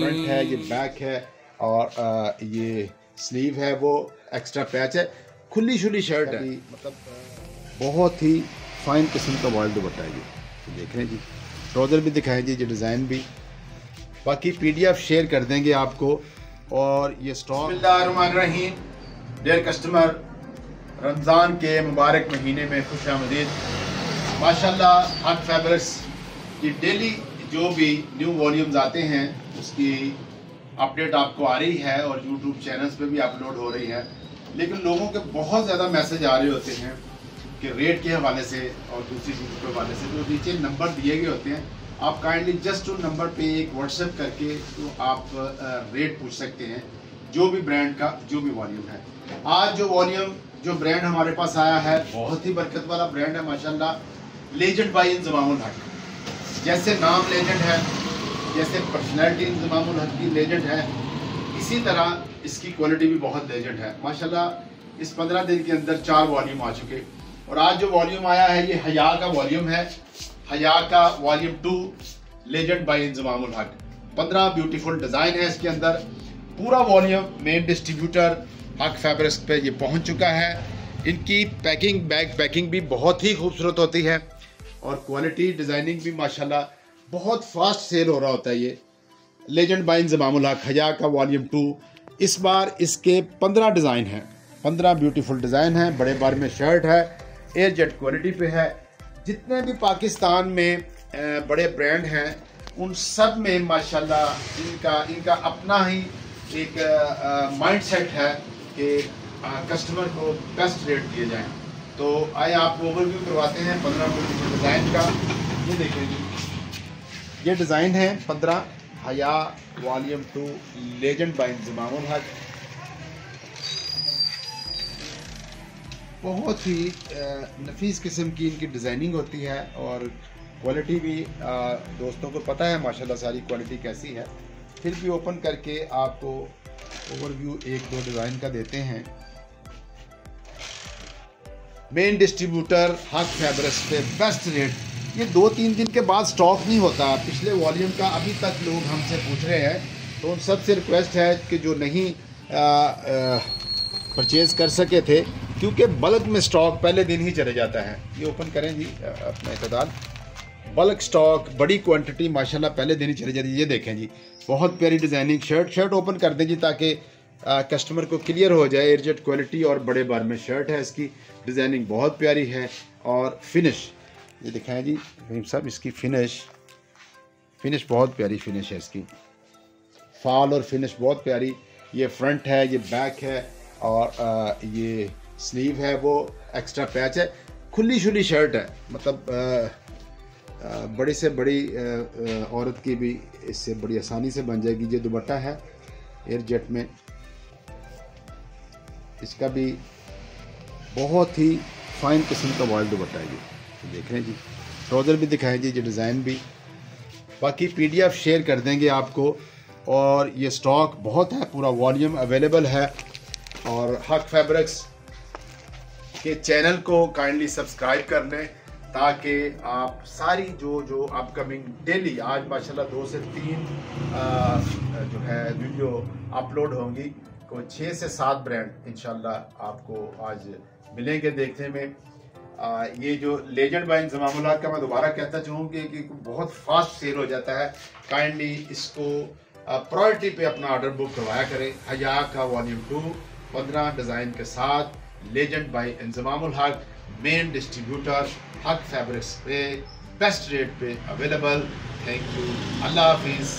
Front है ये back है और ये स्लीव है वो एक्स्ट्रा पैच है। खुली शुली शर्ट है मतलब बहुत ही फाइन किस्म का वॉयल दुपट्टा है ये। तो देख रहे हैं जी। ट्राउज़र भी दिखाएँ जी ये डिज़ाइन भी। बाकी पीडीएफ शेयर कर देंगे आपको। और ये stock Rahim dare customer Ramzan के मुबारक महीने में खुश आमदीद। माशाल्लाह हक फैब्रिक्स की डेली जो भी न्यू वॉल्यूम्स आते हैं, उसकी अपडेट आपको आ रही है और यूट्यूब चैनल्स पे भी अपलोड हो रही है। लेकिन लोगों के बहुत ज़्यादा मैसेज आ रहे होते हैं कि रेट के हवाले से और दूसरी चीज़ों के हवाले से जो नीचे नंबर दिए गए होते हैं, आप काइंडली जस्ट उन नंबर पे एक व्हाट्सएप करके तो आप रेट पूछ सकते हैं, जो भी ब्रांड का, जो भी वॉल्यूम है। आज जो वॉल्यूम जो ब्रांड हमारे पास आया है, बहुत ही बरकत वाला ब्रांड है, माशाल्लाह। लेजेंड बाई इंजमामुल हक जैसे नाम लेजेंड है, जैसे पर्सनैलिटी इंजमामुल हक की लेजेंड है, इसी तरह इसकी क्वालिटी भी बहुत लेजेंड है। माशाल्लाह, इस पंद्रह दिन के अंदर चार वॉल्यूम आ चुके। और आज जो वॉल्यूम आया है, ये हया का वॉल्यूम है। हया का volume two legend by Inzamamul Haq पंद्रह ब्यूटीफुल डिज़ाइन है इसके अंदर। पूरा volume main distributor Haq fabrics पे ये पहुँच चुका है। इनकी पैकिंग बैग पैकिंग भी बहुत ही खूबसूरत होती है। और क्वालिटी डिज़ाइनिंग भी, माशाल्लाह, बहुत फास्ट सेल हो रहा होता है ये। लेजेंड बाइन जमामुल हक हया का वॉल्यूम टू इस बार इसके पंद्रह डिज़ाइन हैं। पंद्रह ब्यूटीफुल डिज़ाइन हैं। बड़े बार में शर्ट है एयर जेट क्वालिटी पे है। जितने भी पाकिस्तान में बड़े ब्रांड हैं, उन सब में, माशाल्लाह, इनका इनका अपना ही एक माइंड सेट है कि कस्टमर को बेस्ट रेट दिए जाएँ। तो आए आप ओवरव्यू करवाते हैं पंद्रह डिज़ाइन का ये देखिए जी। ये डिज़ाइन है पंद्रह Haya volume two legend by Inzamamul Haq बहुत ही नफीस किस्म की इनकी डिज़ाइनिंग होती है और क्वालिटी भी दोस्तों को पता है, माशाल्लाह सारी क्वालिटी कैसी है। फिर भी ओपन करके आपको ओवरव्यू एक दो डिज़ाइन का देते हैं। मेन डिस्ट्रीब्यूटर हक फैब्रिक्स पे बेस्ट रेट ये दो तीन दिन के बाद स्टॉक नहीं होता। पिछले वॉल्यूम का अभी तक लोग हमसे पूछ रहे हैं। तो उन सबसे रिक्वेस्ट है कि जो नहीं परचेज़ कर सके थे, क्योंकि बल्क में स्टॉक पहले दिन ही चले जाता है। ये ओपन करें जी अपना इतदाल बल्क स्टॉक बड़ी क्वांटिटी माशाल्लाह पहले दिन ही चले जाती है। ये देखें जी, बहुत प्यारी डिज़ाइनिंग शर्ट शर्ट ओपन कर दें जी ताकि कस्टमर को क्लियर हो जाए। एयरजेट क्वालिटी और बड़े बार में शर्ट है इसकी। डिज़ाइनिंग बहुत प्यारी है और फिनिश ये दिखाएँ जी सब इसकी फिनिश फिनिश बहुत प्यारी फिनिश है इसकी। फॉल और फिनिश बहुत प्यारी ये फ्रंट है ये बैक है और आ, ये स्लीव है वो एक्स्ट्रा पैच है। खुली शुली शर्ट है मतलब आ, आ, बड़ी से बड़ी औरत की भी इससे बड़ी आसानी से बन जाएगी। ये दुबट्टा है एयर जेट में। इसका भी बहुत ही फाइन किस्म का वॉयल दुपट्टा है जी। तो देख रहे हैं जी। ट्राउज़र भी दिखाएँ जी ये डिज़ाइन भी। बाकी पीडीएफ शेयर कर देंगे आपको। और ये स्टॉक बहुत है पूरा वॉल्यूम अवेलेबल है। और हक फैब्रिक्स के चैनल को काइंडली सब्सक्राइब कर लें ताकि आप सारी जो जो अपकमिंग डेली आज माशाल्लाह दो से तीन आ, जो है वीडियो अपलोड होंगी। को छः से सात ब्रांड इनशाला आपको आज मिलेंगे देखने में। आ, ये जो लेजेंड बाइन जमामुला का मैं दोबारा कहता चाहूँ कि, कि बहुत फास्ट सेल हो जाता है। काइंडली इसको प्रायोरिटी पे अपना ऑर्डर बुक करवाया करें। हया का वॉल्यूम टू पंद्रह डिज़ाइन के साथ legend by Inzamamul Haq main distributor Haq fabrics पे बेस्ट रेट पे अवेलेबल थैंक यू अल्लाह हाफिज़